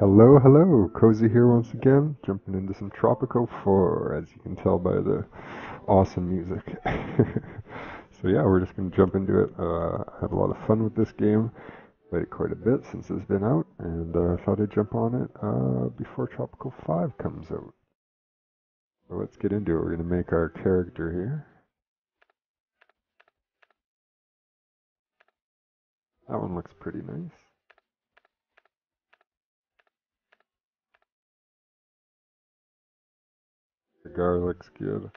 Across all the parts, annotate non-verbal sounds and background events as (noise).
Hello, hello, Kozzy here once again, jumping into some Tropico 4, as you can tell by the awesome music. (laughs) so yeah, we're just going to jump into it. Uh, I had a lot of fun with this game, played it quite a bit since it's been out, and I uh, thought I'd jump on it uh, before Tropico 5 comes out. So let's get into it. We're going to make our character here. That one looks pretty nice. Garlic's good.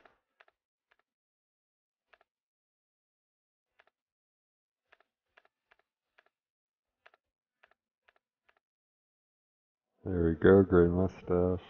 There we go, gray mustache.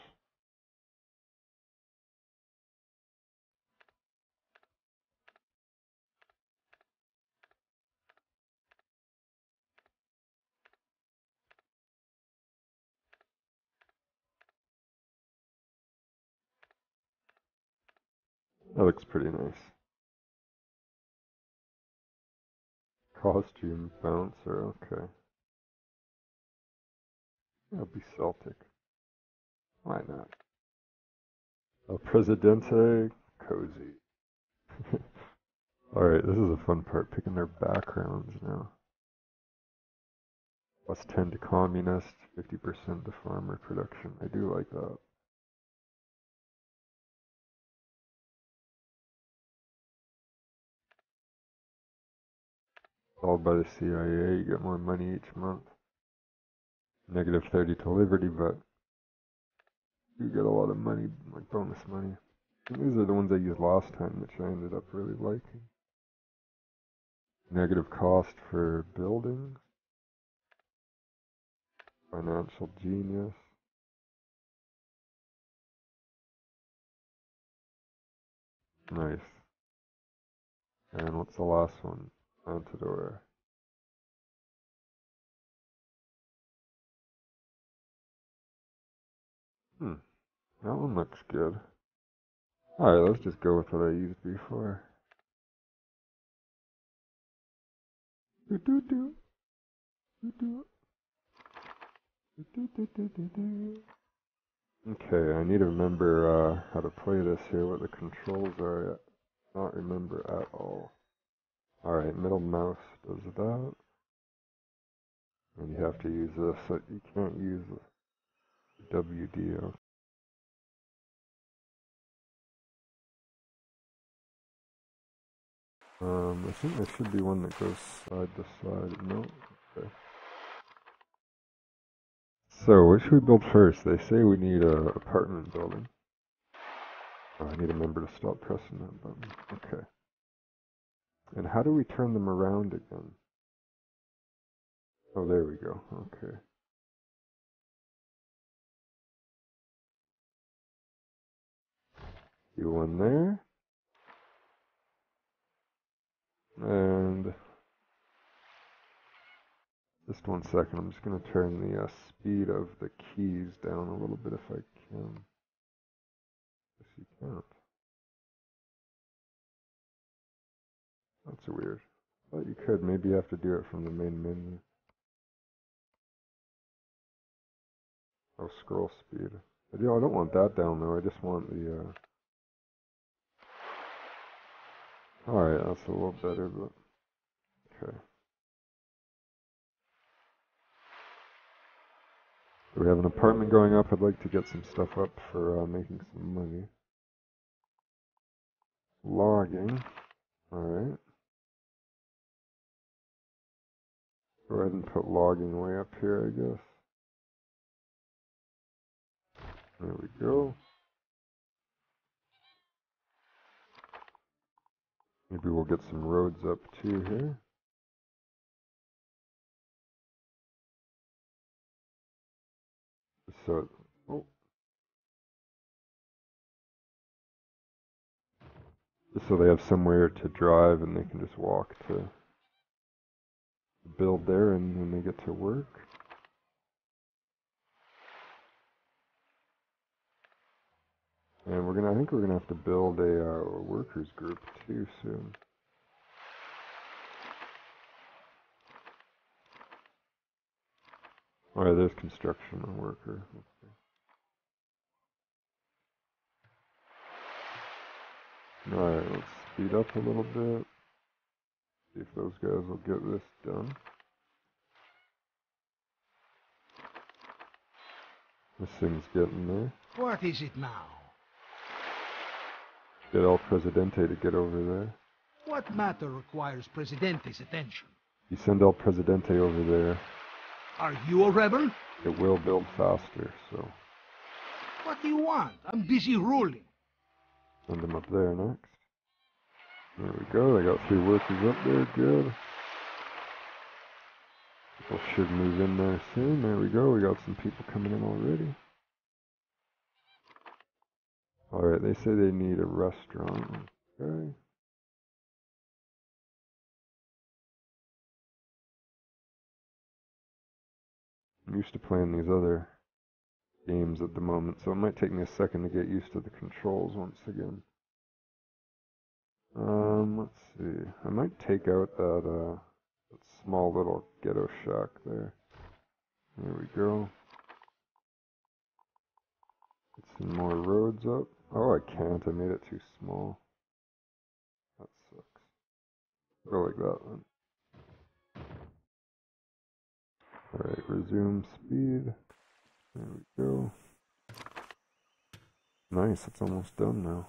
That looks pretty nice. Costume bouncer, okay. That'll be Celtic. Why not? El Presidente, Kozzy. (laughs) Alright, this is a fun part, picking their backgrounds now. Plus 10 to communist, 50% to farmer production. I do like that. Followed by the CIA, you get more money each month. Negative 30 to Liberty, but you get a lot of money, like bonus money. And these are the ones I used last time, which I ended up really liking. Negative cost for buildings. Financial genius. Nice. And what's the last one? Hmm. That one looks good. Alright, let's just go with what I used before. Do do do. Do do. Do do do do do. Okay, I need to remember uh, how to play this here, what the controls are. I not remember at all. Alright, middle mouse does that. And you have to use this, so you can't use WD. Um, I think there should be one that goes side to side. No? Okay. So, what should we build first? They say we need a apartment building. Oh, I need a member to stop pressing that button. Okay. And how do we turn them around again? Oh, there we go. Okay. Do one there. And just one second, I'm just going to turn the uh, speed of the keys down a little bit if I can. Yes, you can't. That's weird. Thought you could. Maybe you have to do it from the main menu. Oh, scroll speed. But, I don't want that down though. I just want the. Uh... All right, that's a little better, but okay. we have an apartment going up. I'd like to get some stuff up for uh, making some money. Logging. Alright. Go ahead and put logging way up here, I guess. There we go. Maybe we'll get some roads up too here. So, oh. So they have somewhere to drive and they can just walk to build there and when they get to work. And we're gonna, I think we're gonna have to build a uh, workers group too soon. Alright, there's construction worker. Alright, let's speed up a little bit. See if those guys will get this done. This thing's getting there. What is it now? Get El Presidente to get over there. What matter requires Presidente's attention? You send El Presidente over there, Are you a rebel? it will build faster, so What do you want? I'm busy ruling. send him up there next. There we go, they got three workers up there, good. People should move in there soon. There we go, we got some people coming in already. Alright, they say they need a restaurant. Okay. I'm used to playing these other games at the moment, so it might take me a second to get used to the controls once again. Um, let's see. I might take out that, uh, that small little ghetto shack there. There we go. Get some more roads up. Oh, I can't. I made it too small. That sucks. Go like that then. Alright, resume speed. There we go. Nice, it's almost done now.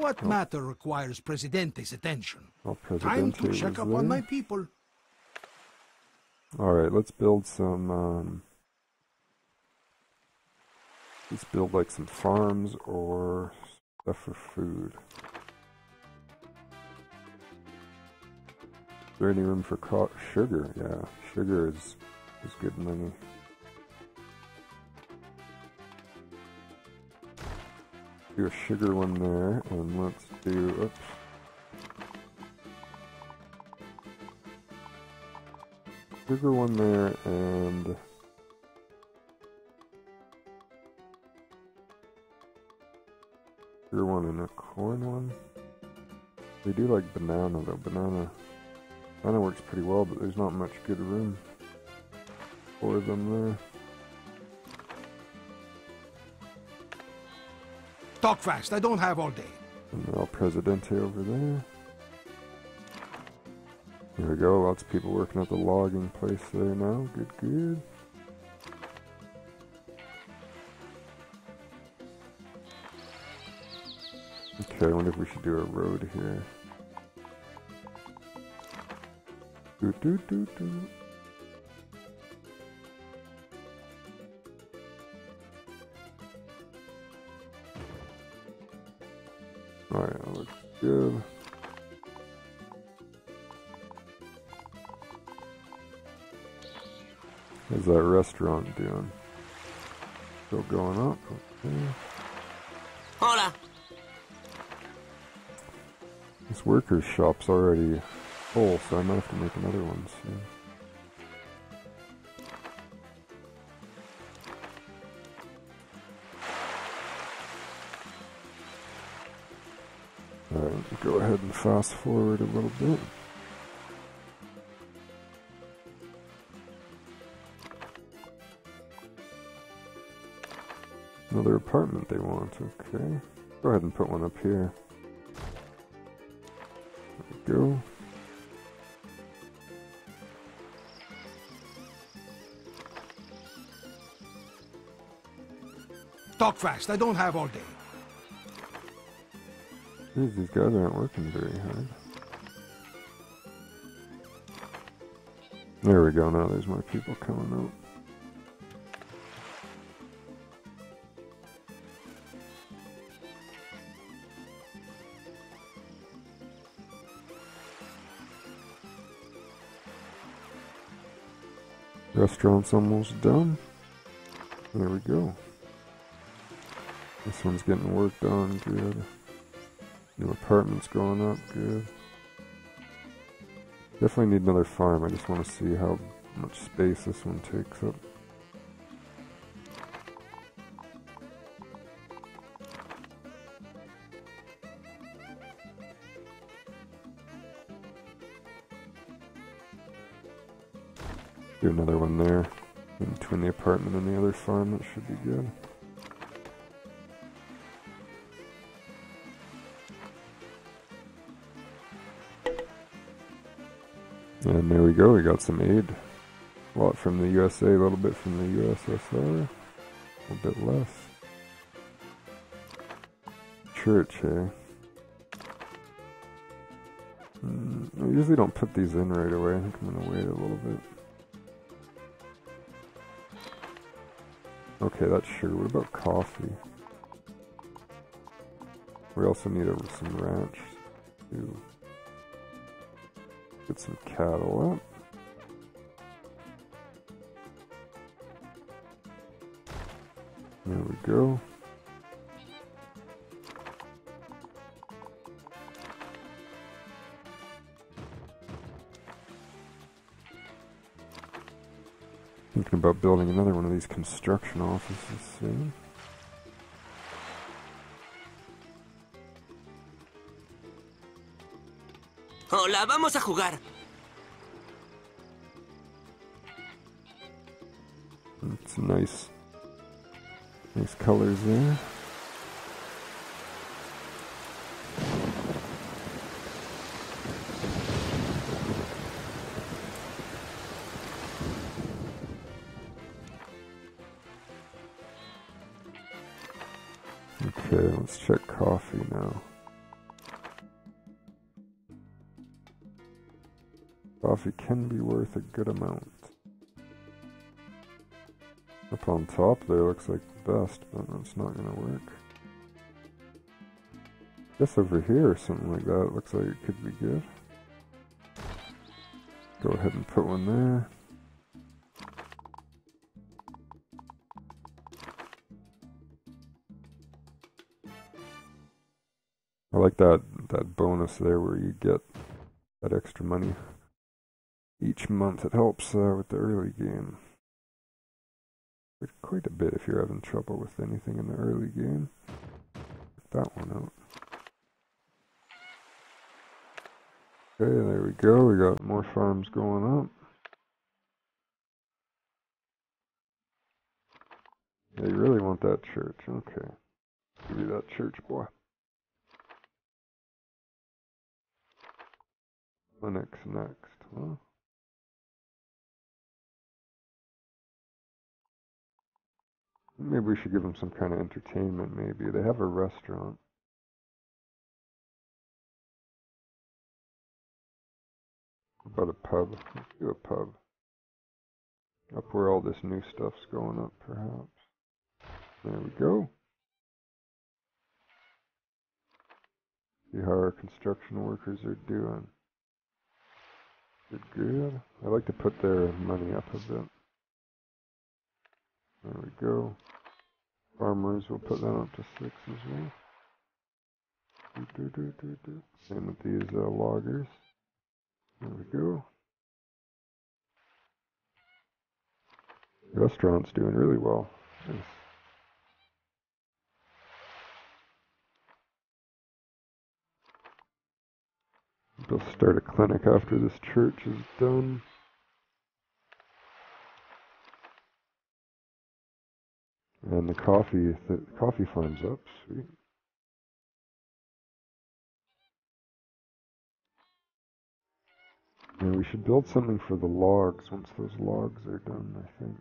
What matter requires Presidente's attention? All Time to check up on my people. Alright, let's build some, um, let's build like some farms or stuff for food. Is there any room for sugar? Yeah, sugar is, is good money. Do a sugar one there, and let's do, oops. Sugar one there, and sugar one and a corn one. They do like banana though. Banana, banana works pretty well, but there's not much good room for them there. Talk fast, I don't have all day. El Presidente over there. There we go, lots of people working at the logging place there now. Good, good. Okay, I wonder if we should do a road here. Do do do do. Restaurant doing? Still going up? Okay. Hola. This workers' shop's already full, so I might have to make another one soon. Alright, go ahead and fast forward a little bit. Apartment they want, okay. Go ahead and put one up here. There we go. Talk fast, I don't have all day. Jeez, these guys aren't working very hard. There we go, now there's more people coming out. Restaurant's almost done. There we go. This one's getting worked on good. New apartments going up, good. Definitely need another farm. I just want to see how much space this one takes up. Do another one there. In between the apartment and the other farm, that should be good. And there we go, we got some aid. A lot from the USA, a little bit from the USSR, a little bit less. Church, eh? Mm, I usually don't put these in right away. I think I'm gonna wait a little bit. Okay, that's sure. What about coffee? We also need some ranch too. Get some cattle up. There we go. Thinking about building another one of these construction offices soon. Hola, vamos a jugar. It's nice, nice colors there. Looks like the best, but that's not gonna work. Guess over here or something like that looks like it could be good. Go ahead and put one there. I like that that bonus there where you get that extra money each month. It helps uh, with the early game quite a bit if you're having trouble with anything in the early game. Check that one out. Okay, there we go. We got more farms going up. Yeah, you really want that church. Okay. Give you that church, boy. Linux next, huh? Maybe we should give them some kind of entertainment, maybe. They have a restaurant. About a pub. Let's do a pub. Up where all this new stuff's going up, perhaps. There we go. See how our construction workers are doing. They're good. I like to put their money up a bit. There we go. Farmers, we'll put that up to six as well. Do, do, do, Same with these uh, loggers. There we go. Restaurant's doing really well. Nice. They'll start a clinic after this church is done. And the coffee, the coffee farm's up. Sweet. And we should build something for the logs once those logs are done, I think.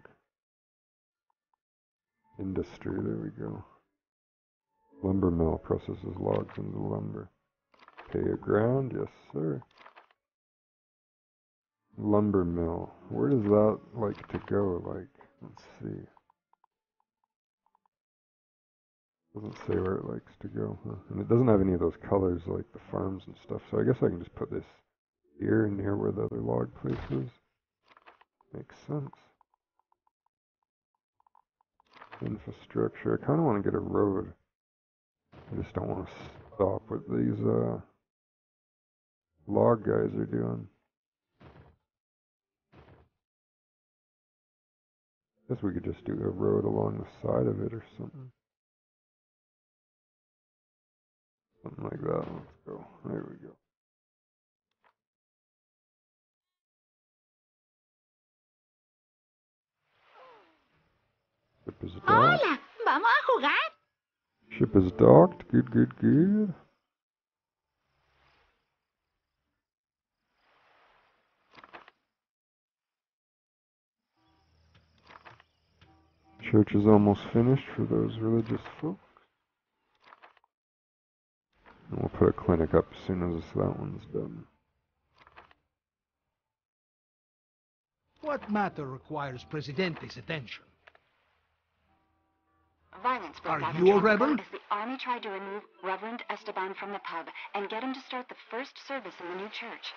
Industry, there we go. Lumber mill processes logs into lumber. Pay a ground, yes sir. Lumber mill. Where does that like to go? Like, let's see. Doesn't say where it likes to go. Huh? And it doesn't have any of those colors like the farms and stuff. So I guess I can just put this here near where the other log place is. Makes sense. Infrastructure. I kind of want to get a road. I just don't want to stop what these uh, log guys are doing. I guess we could just do a road along the side of it or something. Something like that. Let's go. There we go. Ship is docked. Hola, ¿vamos a jugar? Ship is docked. Good, good, good. Church is almost finished for those religious folks. And we'll put a clinic up as soon as that one's done. What matter requires Presidente's attention? Violence broke Are out you a Tampa reverend? as the army tried to remove Reverend Esteban from the pub and get him to start the first service in the new church.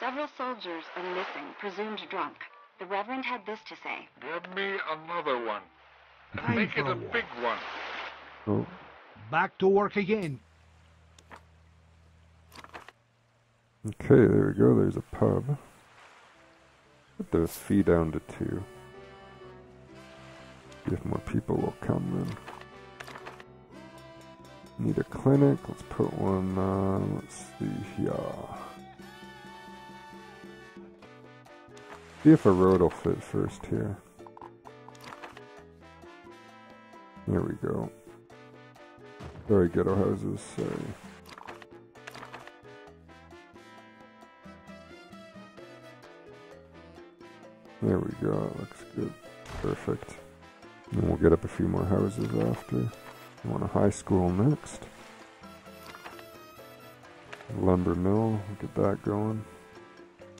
Several soldiers are missing, presumed drunk. The Reverend had this to say. Give me another one. And make it a a big one. Oh, Back to work again. Okay, there we go. There's a pub. Put the fee down to two. If more people will come in. Need a clinic. Let's put one. Uh, let's see here. See if a road will fit first here. There we go. Sorry, ghetto houses. Sorry. There we go. Looks good. Perfect. And we'll get up a few more houses after. I want a high school next. Lumber mill. Get that going.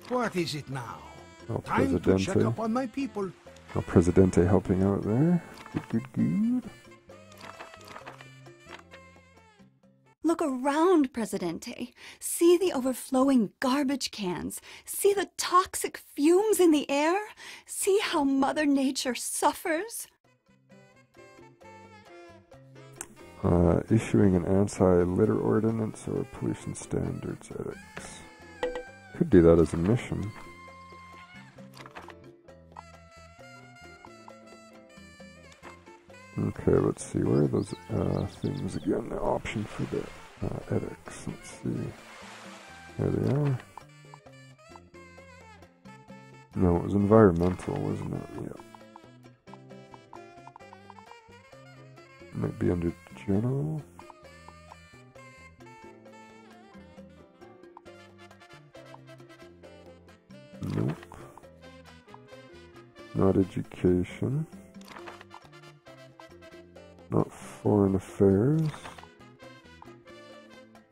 What is it now? El Time to check Presidente. up on my people. El Presidente helping out there. Good, good, good. Look around, Presidente. See the overflowing garbage cans. See the toxic fumes in the air. See how Mother Nature suffers. Uh, issuing an anti-litter ordinance or pollution standards edicts. Could do that as a mission. Okay, let's see. Where are those uh, things again? The option for the uh, edicts. Let's see. There they are. No, it was environmental, wasn't it? Yeah. Might be under general. Nope. Not education. Not foreign affairs.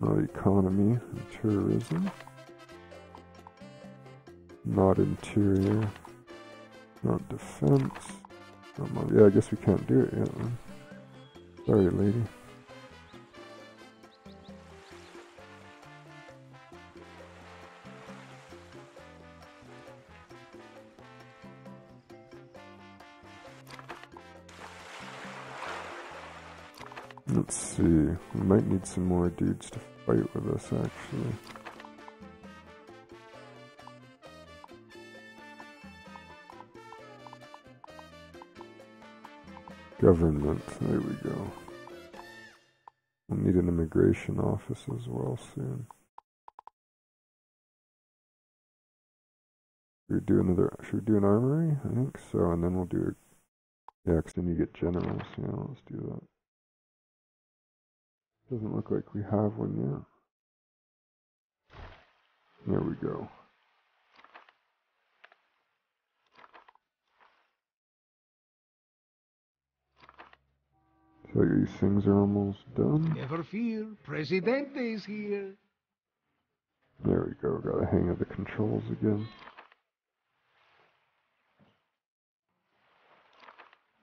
Not economy and tourism. Not interior. Not defense. Not yeah, I guess we can't do it yet. Sorry, lady. Let's see. We might need some more dudes to fight with us, actually. Government. There we go. We'll need an immigration office as well soon. Should we do another? Should we do an armory? I think so, and then we'll do a. Yeah, 'cause then you get generals. Yeah, let's do that. Doesn't look like we have one yet. There we go. So these things are almost done. Never fear, Presidente is here. There we go. Got a hang of the controls again.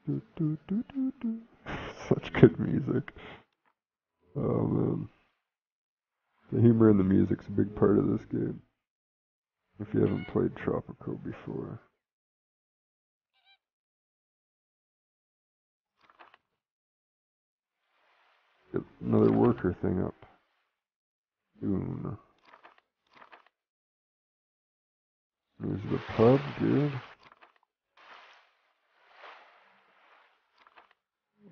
Do, do, do, do, do. (laughs) Such good music. Oh man. The humor and the music's a big part of this game. If you haven't played Tropico before. Get another worker thing up. Soon. There's the pub, good.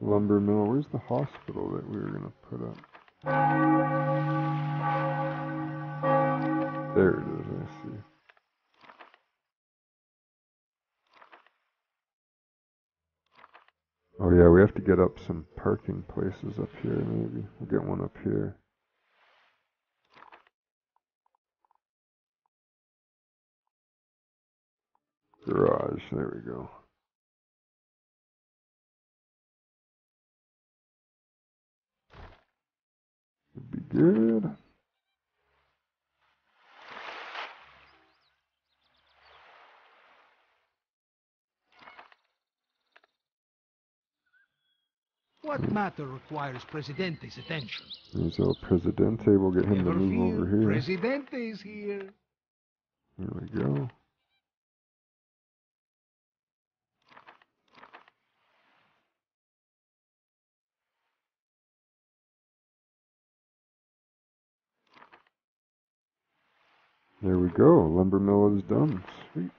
Lumber mill. Where's the hospital that we were gonna put up? There it is, I see. Oh yeah, we have to get up some parking places up here maybe. We'll get one up here. Garage, there we go. Good. What matter requires Presidente's attention? There's El Presidente. We'll get him to move fear, over here. Presidente is here. There we go. There we go. Lumber mill is done. Sweet.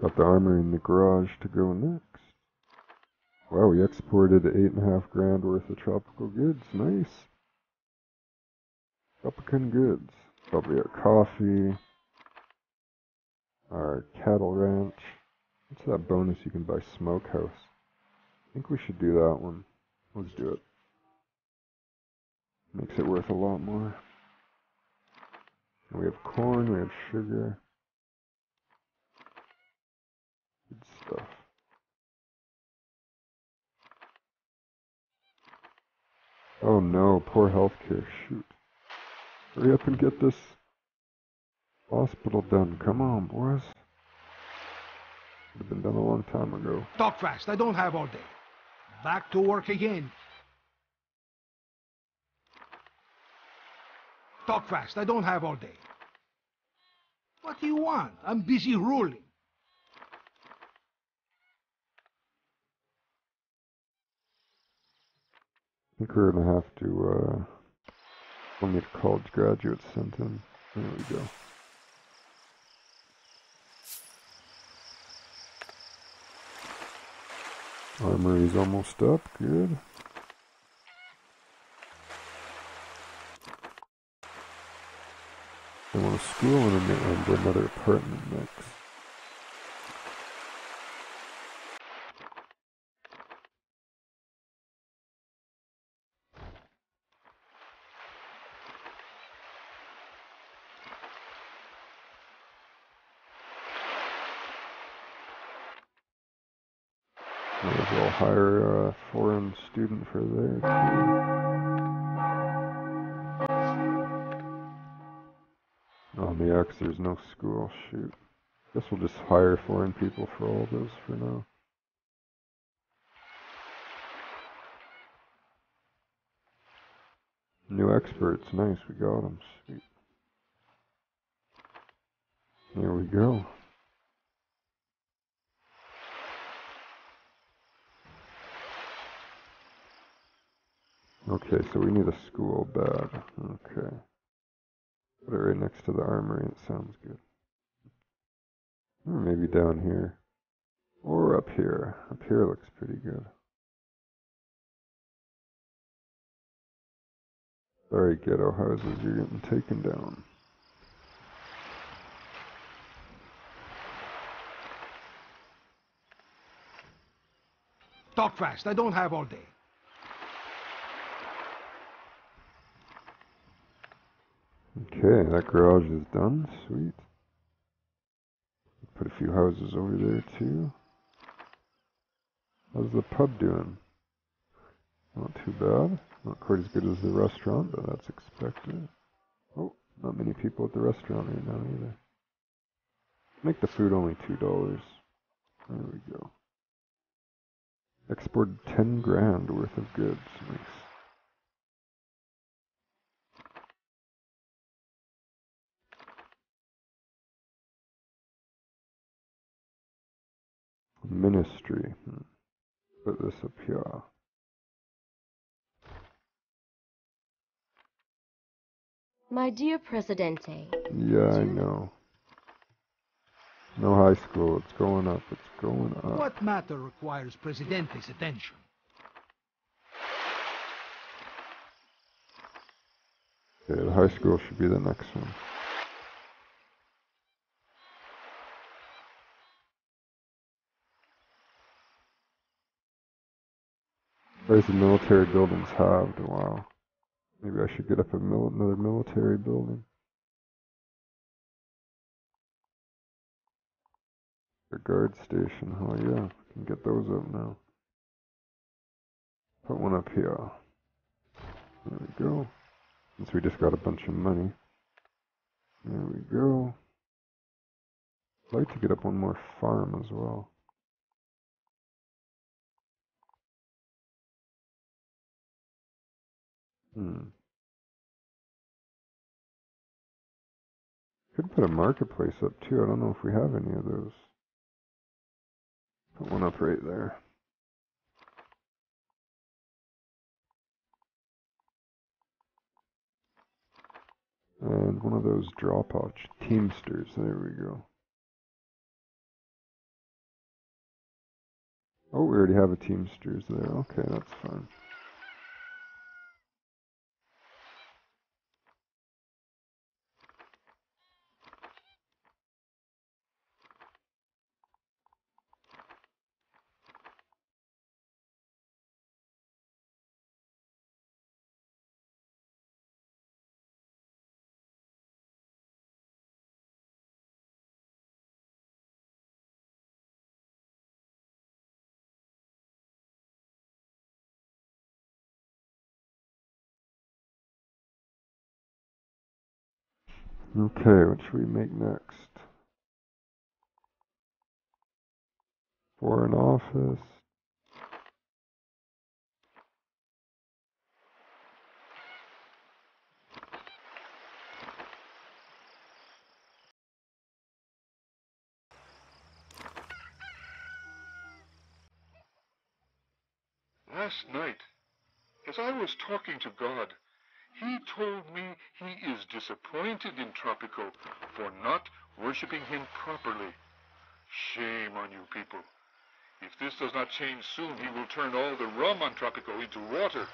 Got the armor in the garage to go next. Wow, we exported eight and a half grand worth of tropical goods. Nice. Tropican goods. Probably our coffee, our cattle ranch. What's that bonus you can buy? Smokehouse. I think we should do that one. Let's do it. Makes it worth a lot more. We have corn, we have sugar. Good stuff. Oh no, poor healthcare. Shoot. Hurry up and get this hospital done. Come on, boys. Would have been done a long time ago. Talk fast, I don't have all day. Back to work again. Talk fast, I don't have all day. What do you want? I'm busy ruling. I think we're gonna have to, uh, we'll need college graduates sent in. There we go. Armory's almost up, good. I want a school and, and another apartment next. Might as well hire a foreign student for there too. On oh, the X, there's no school. Shoot. Guess we'll just hire foreign people for all those for now. New experts. Nice, we got them. Sweet. There we go. Okay, so we need a school bed. Okay. Put it right next to the armory. It sounds good. Or maybe down here. Or up here. Up here looks pretty good. Sorry, ghetto houses, you're getting taken down. Talk fast, I don't have all day. Okay, that garage is done. Sweet. Put a few houses over there too. How's the pub doing? Not too bad. Not quite as good as the restaurant, but that's expected. Oh, not many people at the restaurant right now either. Make the food only two dollars. There we go. Exported ten grand worth of goods. Nice. Ministry. Put this up here. My dear Presidente, Yeah, I know. No high school. It's going up. It's going up. What matter requires Presidente's attention? Okay, the high school should be the next one. Where's the military buildings halved? Wow. Maybe I should get up a mil another military building. A guard station. Oh yeah, can get those up now. Put one up here. There we go. Since we just got a bunch of money. There we go. I'd like to get up one more farm as well. Hmm. Could put a marketplace up too. I don't know if we have any of those. Put one up right there. And one of those drop off Teamsters. There we go. Oh, we already have a Teamsters there. Okay, that's fine. Okay, what should we make next? Foreign Office. Last night, as I was talking to God, he told me he is disappointed in Tropico for not worshipping him properly. Shame on you people. If this does not change soon, he will turn all the rum on Tropico into water.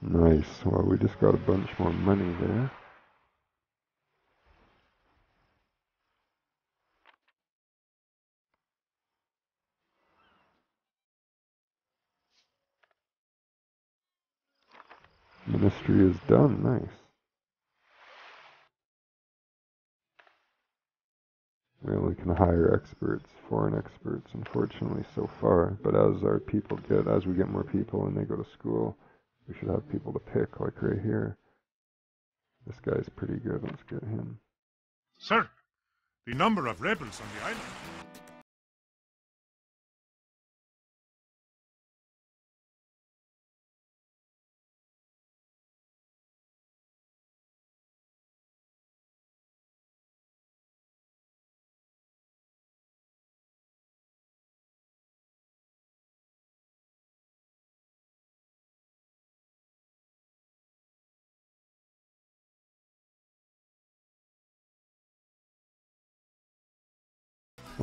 Nice. Well, we just got a bunch more money there. Ministry is done. Nice. We only can hire experts, foreign experts, unfortunately, so far. But as our people get, as we get more people and they go to school, we should have people to pick, like right here. This guy's pretty good. Let's get him. Sir, the number of rebels on the island.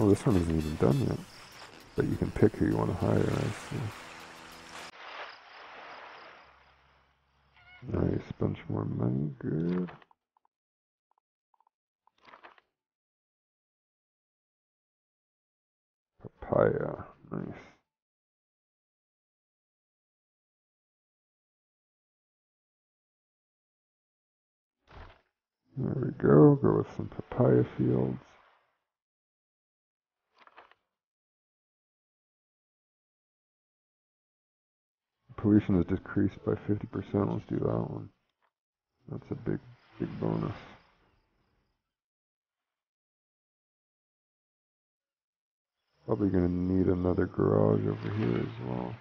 Oh, this one isn't even done yet. But you can pick who you want to hire, I see. Nice, bunch more money, good. Papaya, nice. There we go, go with some papaya fields. Pollution is decreased by 50%. Let's do that one. That's a big, big bonus. Probably going to need another garage over here as well.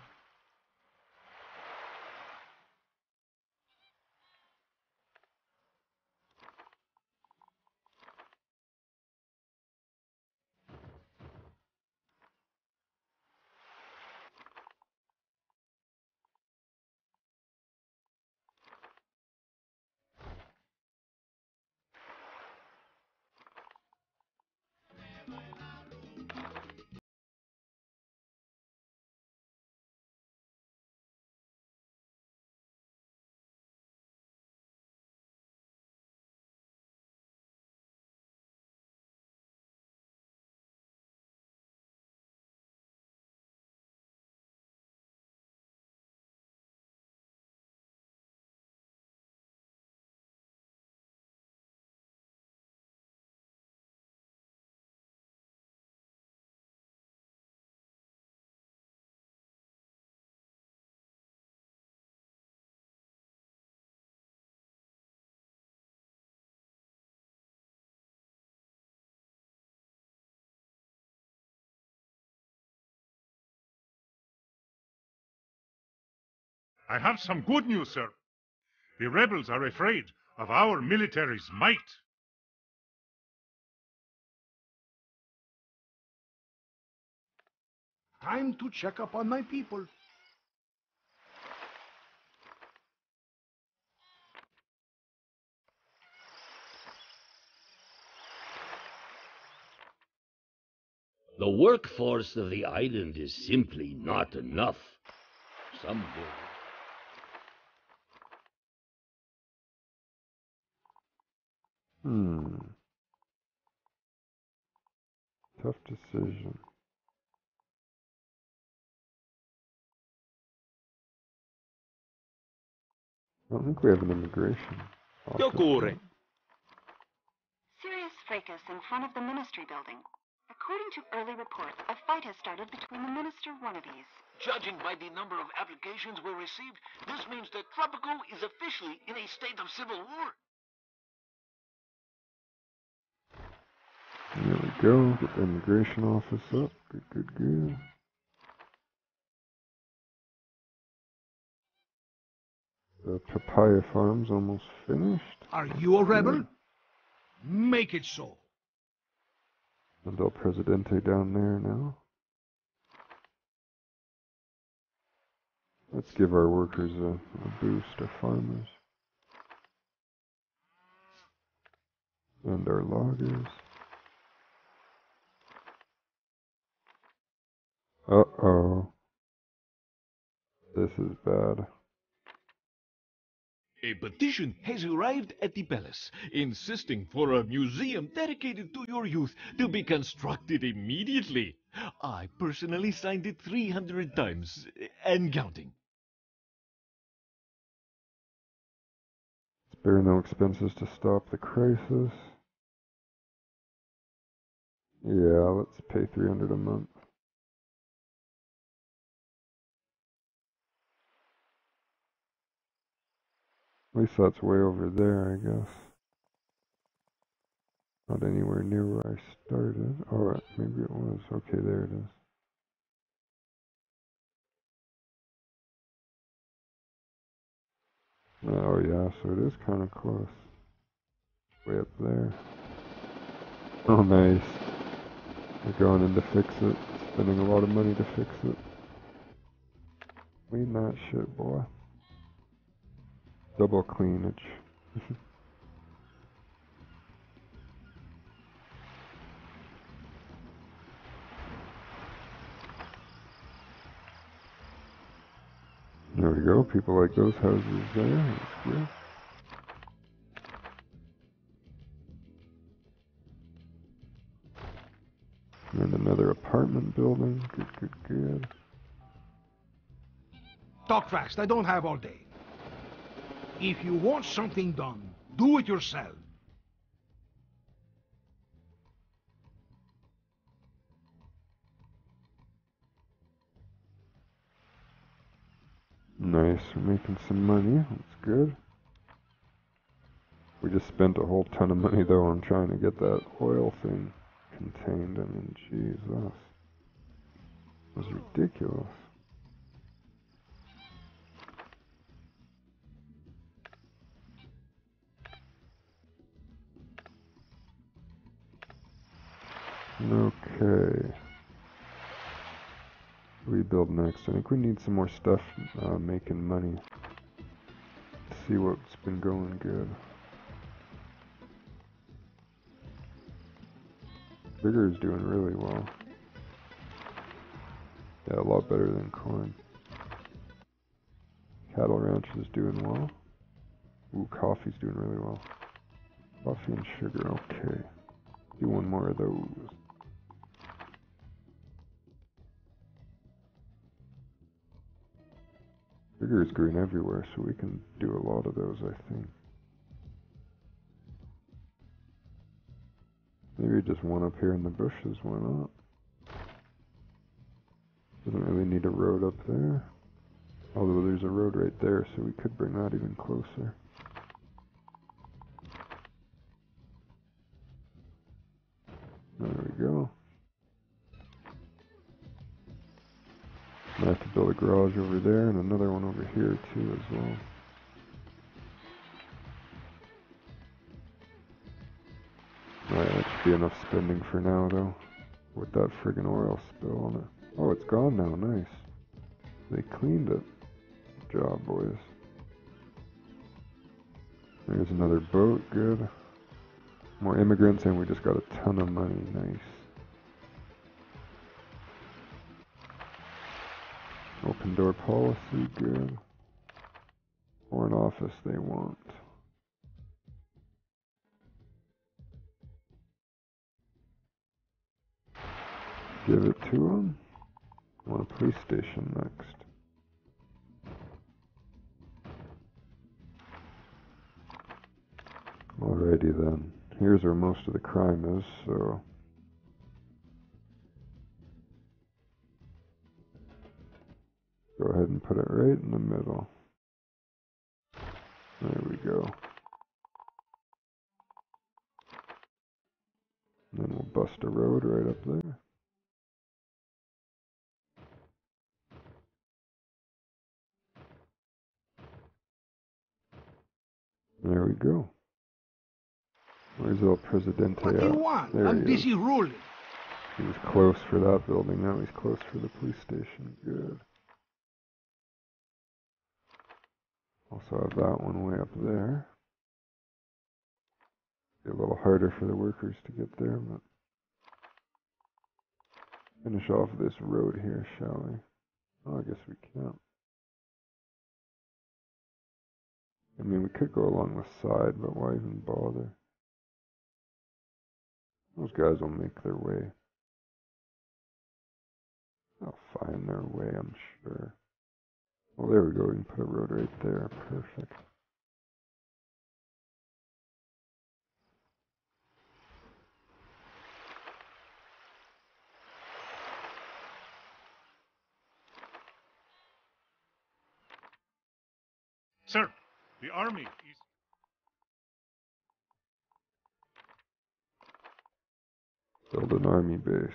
I have some good news, sir. The rebels are afraid of our military's might. Time to check up on my people. The workforce of the island is simply not enough. Some Hmm. Tough decision. I don't think we have an immigration. ¿Qué officer. Serious fracas in front of the ministry building. According to early reports, a fight has started between the minister wannabes. Judging by the number of applications we received, this means that Tropico is officially in a state of civil war. There we go. Get the immigration office up. Good, good, good. The papaya farm's almost finished. Are you a rebel? Make it so. And El Presidente down there now. Let's give our workers a, a boost, our farmers. And our loggers. Uh-oh. This is bad. A petition has arrived at the palace insisting for a museum dedicated to your youth to be constructed immediately. I personally signed it 300 times and counting. Spare no expenses to stop the crisis. Yeah, let's pay 300 a month. At least that's way over there, I guess. Not anywhere near where I started. Alright, maybe it was. Okay, there it is. Oh yeah, so it is kind of close. Way up there. Oh nice. We're going in to fix it. Spending a lot of money to fix it. Clean that shit, boy. Double cleanage. (laughs) There we go. People like those houses there. That's. And another apartment building. Good, good, good. Talk fast. I don't have all day. If you want something done, do it yourself. Nice. We're making some money. That's good. We just spent a whole ton of money though on trying to get that oil thing contained. I mean, Jesus. It was ridiculous. Okay. Rebuild next. I think we need some more stuff uh, making money. See what's been going good. Bigger is doing really well. Yeah, a lot better than corn. Cattle ranch is doing well. Ooh, coffee's doing really well. Coffee and sugar, okay. Do one more of those. Sugar is green everywhere, so we can do a lot of those, I think. Maybe just one up here in the bushes, why not? Doesn't really need a road up there. Although there's a road right there, so we could bring that even closer. There we go. I have to build a garage over there and another one over here too as well. Alright, that should be enough spending for now though. With that friggin' oil spill on it. Oh, it's gone now, nice. They cleaned it. Good job, boys. There's another boat, good. More immigrants and we just got a ton of money, nice. Open door policy, good. Foreign office they want. Give it to them. Want a police station next. Alrighty then. Here's where most of the crime is, so put it right in the middle. There we go. And then we'll bust a road right up there. There we go. Where's El Presidente What do you want? There I'm busy ruling. He was close for that building, now he's close for the police station. Good. Also have that one way up there. Be a little harder for the workers to get there, but finish off this road here, shall we? Oh, I guess we can't. I mean, we could go along the side, but why even bother? Those guys will make their way. They'll find their way, I'm sure. Well, there we go. We can put a road right there. Perfect. Sir, the army is... Build an army base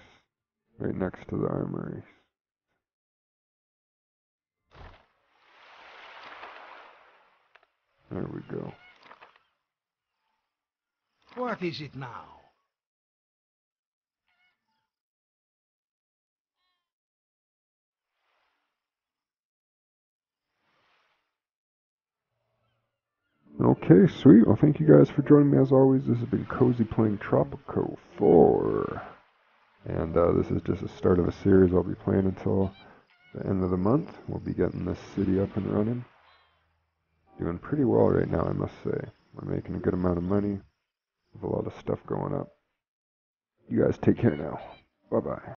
right next to the armory. There we go. What is it now? Okay, sweet. Well, thank you guys for joining me as always. This has been Kozzy playing Tropico 4. And uh, this is just the start of a series I'll be playing until the end of the month. We'll be getting this city up and running. Doing pretty well right now, I must say. We're making a good amount of money with a lot of stuff going up. You guys take care now. Bye bye.